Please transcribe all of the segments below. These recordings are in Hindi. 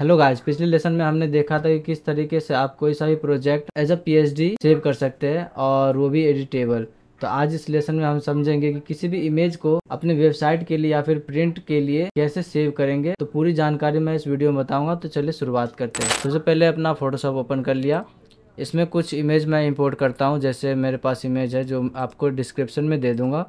हेलो गाइस पिछले लेसन में हमने देखा था कि किस तरीके से आप कोई सा भी project as a PhD save कर सकते हैं और वो भी एडिटेबल तो आज इस लेसन में हम समझेंगे कि किसी भी इमेज को अपने वेबसाइट के लिए या फिर प्रिंट के लिए कैसे सेव करेंगे. तो पूरी जानकारी मैं इस वीडियो में बताऊँगा तो चलिए शुरुआत करते हैं. सबसे तो पहले अपना फोटोशॉप ओपन कर लिया. इसमें कुछ इमेज मैं इम्पोर्ट करता हूँ. जैसे मेरे पास इमेज है, जो आपको डिस्क्रिप्शन में दे दूँगा.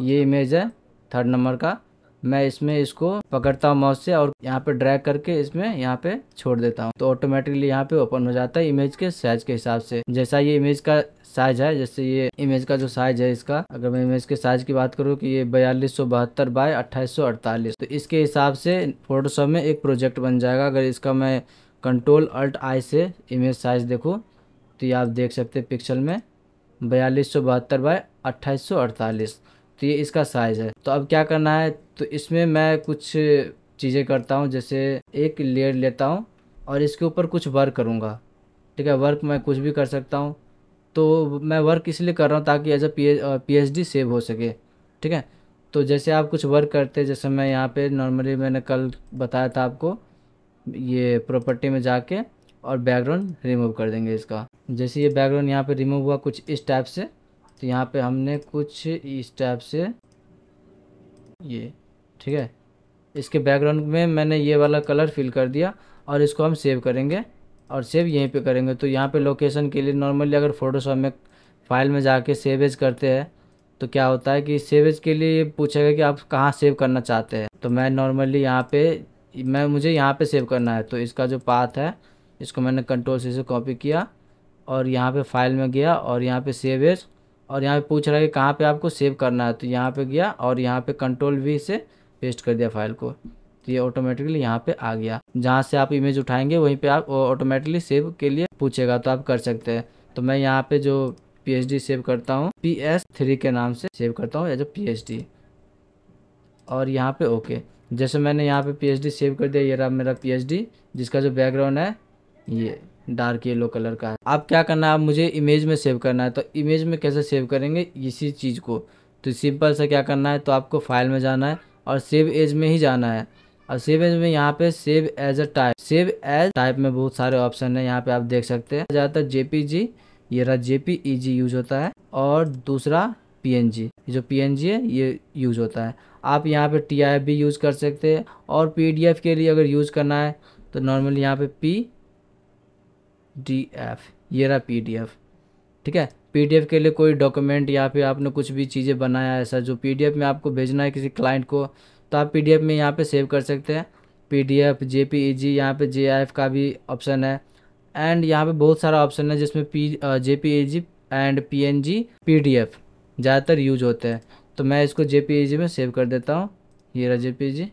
ये इमेज है थर्ड नंबर का. मैं इसमें इसको पकड़ता हूँ माउस से और यहाँ पे ड्रैग करके इसमें यहाँ पे छोड़ देता हूँ। तो ऑटोमेटिकली यहाँ पे ओपन हो जाता है इमेज के साइज़ के हिसाब से। जैसा ये इमेज का साइज़ है, जैसे ये इमेज का जो साइज़ है इसका, अगर मैं इमेज के साइज़ की बात करूँ कि ये बयालीस सौ बहत्तर बाय अट्ठाईस सौ अड़तालीस तो इसके हिसाब से फोटोशॉप में एक प्रोजेक्ट बन जाएगा। अगर इसका मैं कंट्रोल अल्ट आई से इमेज साइज़ देखूँ तो ये आप देख सकते पिक्सल में बयालीस सौ बहत्तर बाय अट्ठाईस सौ अड़तालीस। तो ये इसका साइज़ है। तो अब क्या करना है? तो इसमें मैं कुछ चीज़ें करता हूँ, जैसे एक लेयर लेता हूँ और इसके ऊपर कुछ वर्क करूँगा। ठीक है वर्क मैं कुछ भी कर सकता हूँ। तो मैं वर्क इसलिए कर रहा हूँ ताकि as a P H D save हो सके। ठीक है? तो जैसे आप कुछ वर्क करते हैं, जैसे मैं यहाँ पे नॉर्मली मैंने कल बताया था आपको, ये प्रॉपर्टी में जाके और बैकग्राउंड रिमूव कर देंगे इसका। जैसे ये बैकग्राउंड यहाँ पे रिमूव हुआ कुछ इस टाइप से तो यहाँ पे हमने कुछ इस टाइप से ये, ठीक है? इसके बैकग्राउंड में मैंने ये वाला कलर फिल कर दिया और इसको हम सेव करेंगे और सेव यहीं पे करेंगे। तो यहाँ पे लोकेशन के लिए नॉर्मली अगर फोटोशॉप में फ़ाइल में जाके सेवेज करते हैं तो क्या होता है कि सेवेज के लिए ये पूछेगा कि आप कहाँ सेव करना चाहते हैं? तो मैं नॉर्मली यहाँ पे, मैं, मुझे यहाँ पे सेव करना है। तो इसका जो पाथ है, इसको मैंने कंट्रोल से कॉपी किया और यहाँ पे फ़ाइल में गया और यहाँ पे सेवेज और यहाँ पे पूछ रहा है कि कहाँ पे आपको सेव करना है? तो यहाँ पे गया और यहाँ पे कंट्रोल वी से पेस्ट कर दिया फ़ाइल को। तो ये ऑटोमेटिकली यहाँ पे आ गया। जहाँ से आप इमेज उठाएँगे, वहीं पे आप ऑटोमेटिकली सेव के लिए पूछेगा तो आप कर सकते हैं। तो मैं यहाँ पे जो पीएचडी सेव करता हूँ पी एस थ्री के नाम से सेव करता हूँ एज अ पी और यहाँ पे ओके जैसे मैंने यहाँ पे पी सेव कर दिया, ये रहा मेरा पीएचडी जिसका जो बैकग्राउंड है, ये। डार्क येलो कलर का है। आप क्या करना है? आप मुझे इमेज में सेव करना है। तो इमेज में कैसे सेव करेंगे? इसी चीज़ को। तो सिंपल से क्या करना है? तो आपको फ़ाइल में जाना है और सेव एज में ही जाना है। और सेव एज में यहाँ पे save as a type. Save as type में बहुत सारे ऑप्शन है। यहाँ पे आप देख सकते हैं। ज़्यादातर जेपीजी, ये रहा जेपीईजी यूज़ होता है। और दूसरा पीएनजी। जो पीएनजी है, ये यूज़ होता है। आप यहाँ पे टी भी यूज़ कर सकते हैं। और पीडीएफ के लिए अगर यूज़ करना है तो नॉर्मली यहाँ पे पी डी एफ़ ये रहा पी डी एफ़ ठीक है? पी डी एफ़ के लिए कोई डॉक्यूमेंट या फिर आपने कुछ भी चीज़ें बनाया ऐसा जो पी डी एफ़ में आपको भेजना है किसी क्लाइंट को तो आप पी डी एफ़ में यहाँ पे सेव कर सकते हैं। P D F J P E G यहाँ पर जे आई एफ़ का भी ऑप्शन है। एंड यहाँ पे बहुत सारा ऑप्शन है जिसमें P J P E G and P N G P D F ज़्यादातर यूज़ होते हैं। तो मैं इसको जे पी ई जी में सेव कर देता हूँ। ये रहा जे पी जी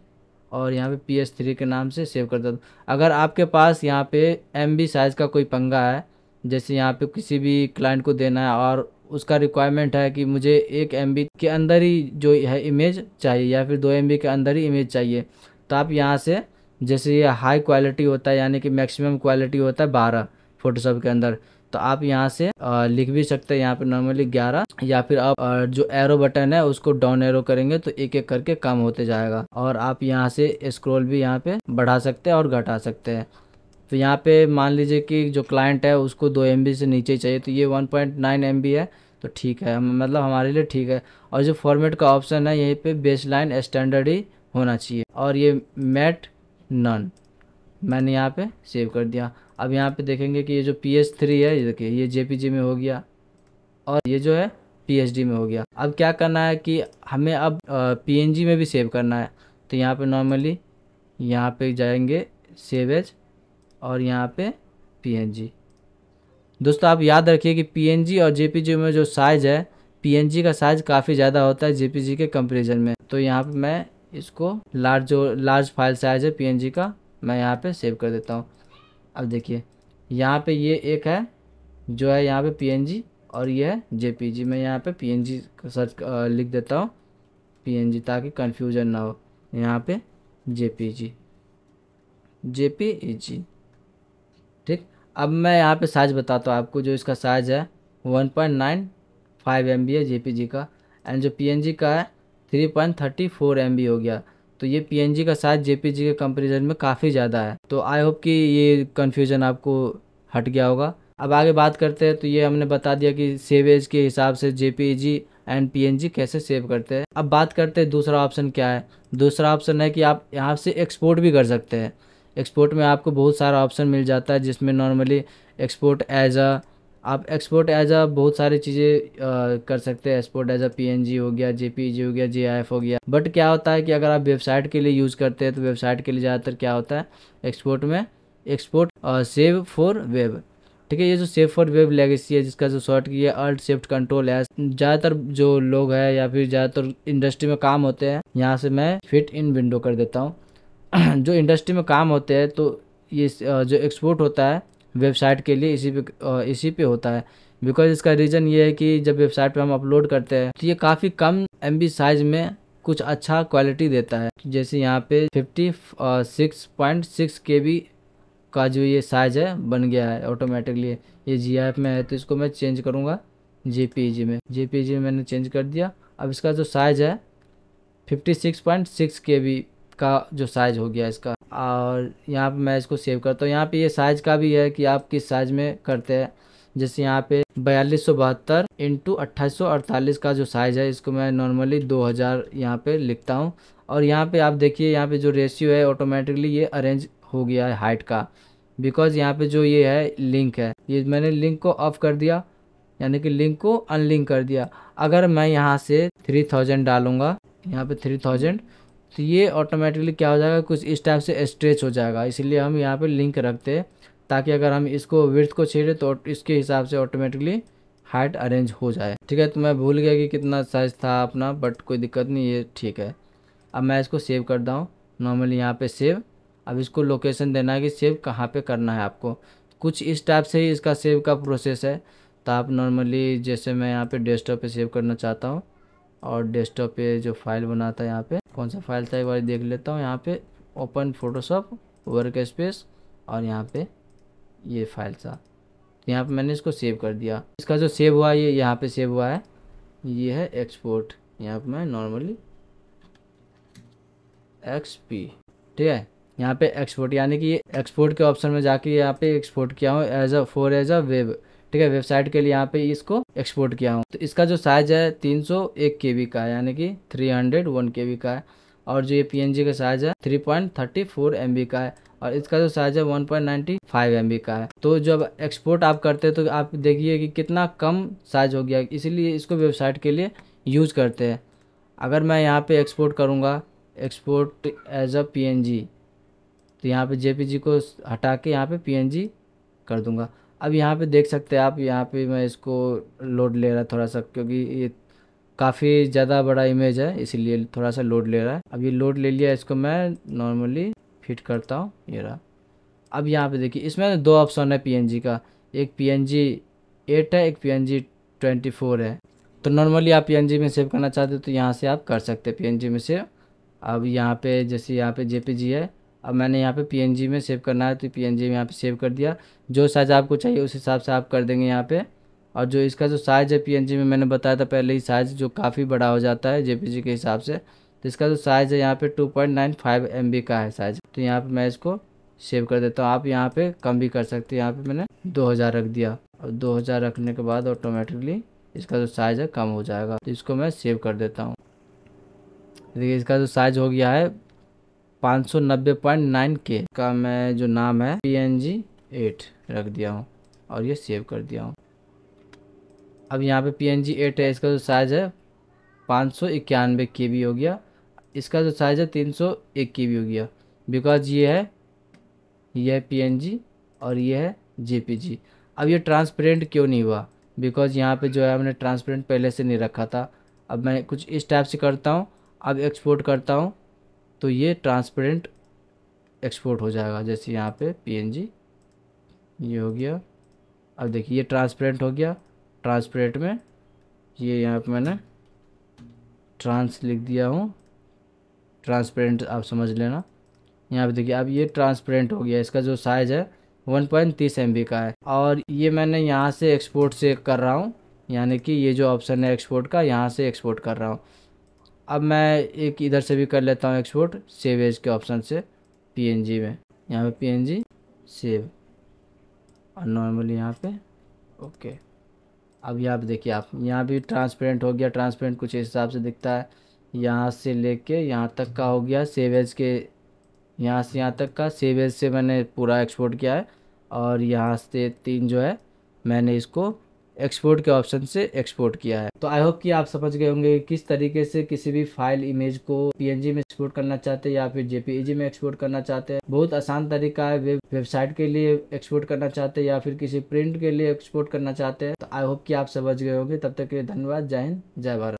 और यहाँ पे पी एस थ्री के नाम से सेव कर दो अगर आपके पास यहाँ पे एम बी साइज़ का कोई पंगा है, जैसे यहाँ पे किसी भी क्लाइंट को देना है और उसका रिक्वायरमेंट है कि मुझे एक एम बी के अंदर ही जो है इमेज चाहिए या फिर दो एम बी के अंदर ही इमेज चाहिए तो आप यहाँ से जैसे ये हाई क्वालिटी होता है, यानी कि मैक्सिमम क्वालिटी होता है बारह फोटोशॉप के अंदर तो आप यहाँ से लिख भी सकते हैं यहाँ पे नॉर्मली 11 या फिर आप जो एरो बटन है उसको डाउन एरो करेंगे तो एक एक करके कम होते जाएगा। और आप यहाँ से स्क्रोल भी यहाँ पे बढ़ा सकते हैं और घटा सकते हैं। तो यहाँ पे मान लीजिए कि जो क्लाइंट है उसको दो एम से नीचे चाहिए तो ये वन पॉइंट नाइन एम है तो ठीक है। मतलब हमारे लिए ठीक है। और जो फॉर्मेट का ऑप्शन है, यहीं पे बेस लाइन स्टैंडर्ड ही होना चाहिए। और ये मैट नन मैंने यहाँ पे सेव कर दिया। अब यहाँ पे देखेंगे कि ये जो पी एच थ्री है, ये देखिए, ये जे पी जी में हो गया और ये जो है पी एच डी में हो गया। अब क्या करना है कि हमें अब पी एन जी में भी सेव करना है। तो यहाँ पे नॉर्मली यहाँ पे जाएँगे सेवेज और यहाँ पे पी एन जी दोस्तों, आप याद रखिए कि पी एन जी और जे पी जी में जो साइज़ है पी एन जी का साइज़ काफ़ी ज़्यादा होता है जे पी जी के कंपेरिजन में। तो यहाँ पे मैं इसको लार्ज जो लार्ज फ़ाइल साइज़ है पी एन जी का, मैं यहाँ पे सेव कर देता हूँ। अब देखिए, यहाँ पे ये एक है जो है यहाँ पे पीएनजी और ये है जेपीजी मैं यहाँ पे पीएनजी सर्च लिख देता हूँ। पीएनजी ताकि कन्फ्यूज़न ना हो। यहाँ पे जेपीजी जेपीजी ठीक? अब मैं यहाँ पे साइज़ बताता हूँ आपको, जो इसका साइज़ है one point nine five M B है JPG का। एंड जो पीएनजी का है three point thirty four M B हो गया। तो ये PNG का साइज़ जे के कंपेरिजन में काफ़ी ज़्यादा है। तो आई होप कि ये कन्फ्यूज़न आपको हट गया होगा। अब आगे बात करते हैं तो ये हमने बता दिया कि सेवेज के हिसाब से JPG एंड PNG कैसे सेव करते हैं। अब बात करते हैं, दूसरा ऑप्शन क्या है? दूसरा ऑप्शन है कि आप यहाँ से एक्सपोर्ट भी कर सकते हैं। एक्सपोर्ट में आपको बहुत सारा ऑप्शन मिल जाता है, जिसमें नॉर्मली एक्सपोर्ट एज अ आप एक्सपोर्ट एज अ बहुत सारी चीज़ें कर सकते हैं। एक्सपोर्ट एज अ पी हो गया जे हो गया जे हो गया। बट क्या होता है कि अगर आप वेबसाइट के लिए यूज़ करते हैं तो वेबसाइट के लिए ज़्यादातर क्या होता है? एक्सपोर्ट में एक्सपोर्ट सेव फॉर वेब ठीक है, ये जो सेव फॉर वेब लेगेसी है, जिसका जो शॉर्ट की है अल्ट शिफ्ट कंट्रोल है ज़्यादातर जो लोग हैं या फिर ज़्यादातर इंडस्ट्री में काम होते हैं, यहाँ से मैं फिट इन विंडो कर देता हूँ। जो इंडस्ट्री में काम होते हैं तो ये जो एक्सपोर्ट होता है वेबसाइट के लिए इसी पे इसी पे होता है। बिकॉज़ इसका रीज़न ये है कि जब वेबसाइट पे हम अपलोड करते हैं तो ये काफ़ी कम एमबी साइज़ में कुछ अच्छा क्वालिटी देता है। जैसे यहाँ पे fifty six point six K B का जो ये साइज़ है, बन गया है ऑटोमेटिकली ये जी में है तो इसको मैं चेंज करूँगा जे में। जेपीजी में मैंने चेंज कर दिया। अब इसका जो साइज़ है फिफ्टी सिक्स का जो साइज़ हो गया इसका। और यहाँ पे मैं इसको सेव करता हूँ। यहाँ पे ये साइज़ का भी है कि आप किस साइज़ में करते हैं। जैसे यहाँ पे बयालीस सौ बहत्तर इंटू अट्ठाईस सौ अड़तालीस का जो साइज़ है, इसको मैं नॉर्मली दो हज़ार यहाँ पे लिखता हूँ। और यहाँ पे आप देखिए, यहाँ पे जो रेशियो है ऑटोमेटिकली ये अरेंज हो गया है हाइट का। बिकॉज़ यहाँ पे जो ये है लिंक है। ये मैंने लिंक को ऑफ़ कर दिया, यानी कि लिंक को अनलिंक कर दिया। अगर मैं यहाँ से थ्री थाउज़ेंड डालूँगा, यहाँ पे थ्री थाउज़ेंड तो ये ऑटोमेटिकली क्या हो जाएगा, कुछ इस टाइप से स्ट्रेच हो जाएगा। इसलिए हम यहाँ पे लिंक रखते हैं, ताकि अगर हम इसको विर्थ को छेड़े तो इसके हिसाब से ऑटोमेटिकली हाइट अरेंज हो जाए। ठीक है तो मैं भूल गया कि कितना साइज़ था अपना बट कोई दिक्कत नहीं, ये ठीक है। अब मैं इसको सेव करता हूँ। नॉर्मली यहाँ पे सेव अब इसको लोकेशन देना है कि सेव कहाँ पे करना है आपको। कुछ इस टाइप से ही इसका सेव का प्रोसेस है। तो आप नॉर्मली जैसे मैं यहाँ पे डेस्कटॉप पे सेव करना चाहता हूँ, और डेस्कटॉप पे जो फ़ाइल बना था यहाँ पे कौन सा फ़ाइल था एक बार देख लेता हूँ। यहाँ पे ओपन फोटोशॉप वर्क स्पेस और यहाँ पे ये फ़ाइल था। तो यहाँ पे मैंने इसको सेव कर दिया। इसका जो सेव हुआ, ये यहाँ पे सेव हुआ है। ये है एक्सपोर्ट यहाँ पे मैं नॉर्मली एक्स पी ठीक है? यहाँ पे एक्सपोर्ट यानी कि ये एक्सपोर्ट के ऑप्शन में जाके यहाँ पे एक्सपोर्ट किया हूँ as a four as a web ठीक है, वेबसाइट के लिए यहाँ पे इसको एक्सपोर्ट किया हूँ। तो इसका जो साइज़ है, तीन सौ एक के बी का यानी कि थ्री हंड्रेड वन के का है। और जो ये पी एन जी का साइज़ है three point thirty four M B का है। और इसका जो साइज़ है one point ninety five M B का है। तो जब एक्सपोर्ट आप करते हैं तो आप देखिए कि कितना कम साइज़ हो गया। इसीलिए इसको वेबसाइट के लिए यूज़ करते हैं। अगर मैं यहाँ पे एक्सपोर्ट करूँगा export as a P N G तो यहाँ पे जे पी जी को हटा के यहाँ पे पी एन जी कर दूँगा। अब यहाँ पे देख सकते हैं आप, यहाँ पे मैं इसको लोड ले रहा थोड़ा सा क्योंकि ये काफ़ी ज़्यादा बड़ा इमेज है, इसीलिए थोड़ा सा लोड ले रहा है। अब ये लोड ले लिया, इसको मैं नॉर्मली फिट करता हूँ, ये रहा। अब यहाँ पे देखिए, इसमें दो ऑप्शन है पीएनजी का। एक पी एट है, एक पी फोर है। तो नॉर्मली आप पीएनजी में सेव करना चाहते हो तो यहाँ से आप कर सकते हैं पी में सेव अब यहाँ पे जैसे यहाँ पे जे है अब मैंने यहाँ पे PNG में सेव करना है तो PNG में यहाँ पे सेव कर दिया। जो साइज़ आपको चाहिए उस हिसाब से आप कर देंगे यहाँ पे। और जो इसका जो साइज़ है PNG में, मैंने बताया था पहले ही साइज़ जो काफ़ी बड़ा हो जाता है जे के हिसाब से। तो इसका जो साइज़ है यहाँ पे 2.95 पॉइंट का है साइज़ तो यहाँ पे मैं इसको सेव कर देता हूँ। आप यहाँ पे कम भी कर सकते हैं। यहाँ पे मैंने 2000 रख दिया। और 2000 रखने के बाद ऑटोमेटिकली इसका जो साइज़ है कम हो जाएगा। तो इसको मैं सेव कर देता हूँ। देखिए, इसका जो साइज़ हो गया है पाँच सौ नब्बे पॉइंट नाइन के का मैं जो नाम है पी एन जी एट रख दिया हूँ और ये सेव कर दिया हूँ। अब यहाँ पे पी एन जी एट है, इसका जो साइज़ है पाँच सौ इक्यानवे के बी हो गया। इसका जो साइज़ है तीन सौ एक के बी हो गया। बिकॉज़ ये है ये है पी एन जी और ये है जे पी जी अब ये ट्रांसपेरेंट क्यों नहीं हुआ? बिकॉज़ यहाँ पे जो है हमने ट्रांसपेरेंट पहले से नहीं रखा था। अब मैं कुछ इस टाइप से करता हूँ, अब एक्सपोर्ट करता हूँ। तो ये ट्रांसपेरेंट एक्सपोर्ट हो जाएगा, जैसे यहाँ पे पीएनजी ये हो गया। अब देखिए, ये ट्रांसपेरेंट हो गया। ट्रांसपेरेंट में ये यहाँ पे मैंने ट्रांस लिख दिया हूँ। ट्रांसपेरेंट आप समझ लेना। यहाँ पे देखिए, अब ये ट्रांसपेरेंट हो गया। इसका जो साइज़ है वन पॉइंट तीस एम का है। और ये मैंने यहाँ से एक्सपोर्ट से कर रहा हूँ। यानी कि ये जो ऑप्शन है एक्सपोर्ट का, यहाँ से एक्सपोर्ट कर रहा हूँ। अब मैं एक इधर से भी कर लेता हूँ एक्सपोर्ट सेव एज के ऑप्शन से पीएनजी में। यहाँ पे पीएनजी सेव और नॉर्मली यहाँ पे ओके अब यहाँ पे देखिए आप, यहाँ भी ट्रांसपेरेंट हो गया ट्रांसपेरेंट कुछ इस हिसाब से दिखता है। यहाँ से लेके यहाँ तक का हो गया सेवेज के, यहाँ से यहाँ तक का सेवेज से मैंने पूरा एक्सपोर्ट किया है। और यहाँ से तीन जो है, मैंने इसको एक्सपोर्ट के ऑप्शन से एक्सपोर्ट किया है। तो आई होप कि आप समझ गए होंगे किस तरीके से किसी भी फ़ाइल इमेज को पीएनजी में एक्सपोर्ट करना चाहते हैं या फिर जेपीईजी में एक्सपोर्ट करना चाहते हैं। बहुत आसान तरीका है वेब वेबसाइट के लिए एक्सपोर्ट करना चाहते हैं या फिर किसी प्रिंट के लिए एक्सपोर्ट करना चाहते हैं। तो आई होप कि आप समझ गए होंगे। तब तक के लिए धन्यवाद। जय हिंद, जय भारत।